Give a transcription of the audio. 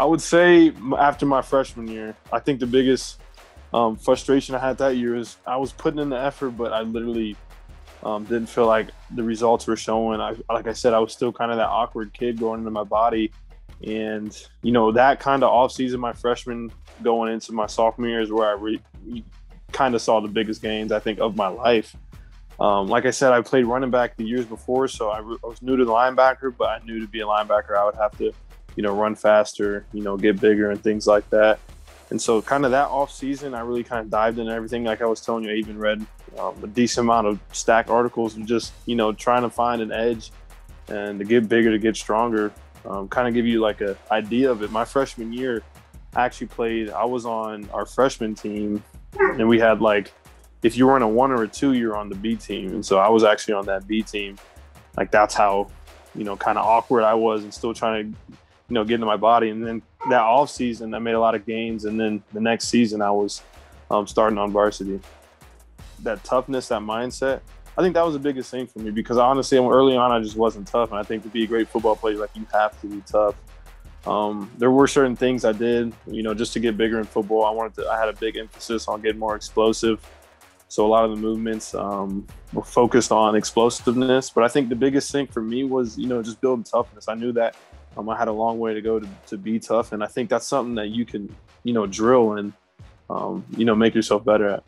I would say after my freshman year, I think the biggest um, frustration I had that year is I was putting in the effort, but I literally um, didn't feel like the results were showing. I, like I said, I was still kind of that awkward kid going into my body. And, you know, that kind of off season, my freshman going into my sophomore year is where I re- kind of saw the biggest gains, I think, of my life. Um, like I said, I played running back the years before, so I, re- I, was new to the linebacker, but I knew to be a linebacker, I would have to, you know, run faster, you know, get bigger and things like that. And so, kind of that off season, I really kind of dived into everything. Like I was telling you, I even read um, a decent amount of STACK articles and just, you know, trying to find an edge and to get bigger, to get stronger. Um, kind of give you like an idea of it. My freshman year, I actually played, I was on our freshman team, and we had like if you were in a one or a two, you're on the B team. And so I was actually on that B team. Like that's how, you know, kind of awkward I was and still trying to, you know, get into my body. And then that off season, I made a lot of gains. And then the next season, I was um, starting on varsity. That toughness, that mindset, I think that was the biggest thing for me because honestly, early on, I just wasn't tough. And I think to be a great football player, like you have to be tough. Um, there were certain things I did, you know, just to get bigger in football. I wanted to, I had a big emphasis on getting more explosive so a lot of the movements um, were focused on explosiveness. But I think the biggest thing for me was, you know, just building toughness. I knew that um, I had a long way to go to, to be tough. And I think that's something that you can, you know, drill and, um, you know, make yourself better at.